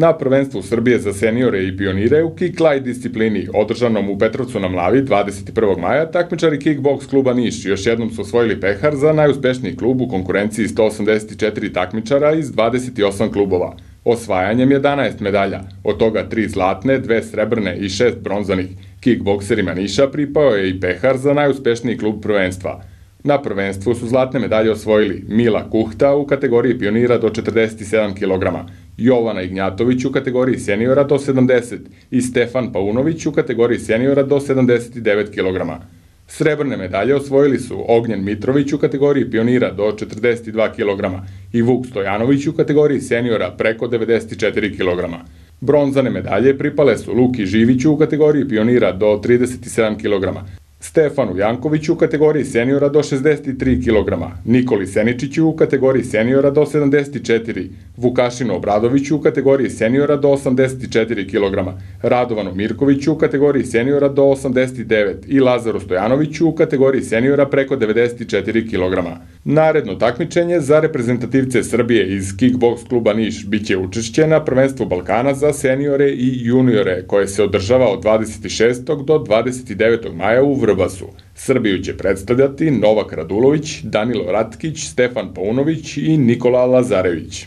Na prvenstvu Srbije za seniore i pionire u kick-light disciplini, održanom u Petrovcu na Mlavi 21. maja, takmičari kickbox kluba Niš još jednom su osvojili pehar za najuspešniji klub u konkurenciji 184 takmičara iz 28 klubova. Osvajanjem 11 medalja, od toga 3 zlatne, 2 srebrne i 6 bronzanih. Kickbokserima Niša pripao je i pehar za najuspešniji klub prvenstva. Na prvenstvu su zlatne medalje osvojili Mila Kuhta u kategoriji pionira do 47 kg, Jovana Ignjatović u kategoriji seniora do 70 i Stefan Paunović u kategoriji seniora do 79 kg. Srebrne medalje osvojili su Ognjen Mitrović u kategoriji pionira do 42 kg i Vuk Stojanović u kategoriji seniora preko 94 kg. Bronzane medalje pripale su Luki Živiću u kategoriji pionira do 37 kg, Stefanu Jankoviću u kategoriji seniora do 63 kg, Nikoli Seničiću u kategoriji seniora do 74, Vukašinu Obradoviću u kategoriji seniora do 84 kg, Radovanu Mirkoviću u kategoriji seniora do 89 i Lazaru Stojanoviću u kategoriji seniora preko 94 kg. Naredno takmičenje za reprezentativce Srbije iz Kickbox kluba Niš biće učešće na prvenstvu Balkana za seniore i juniore koje se održava od 26. do 29. maja u Vrbasu. Srbiju će predstavljati Novak Radulović, Danilo Ratkić, Stefan Paunović i Nikola Lazarević.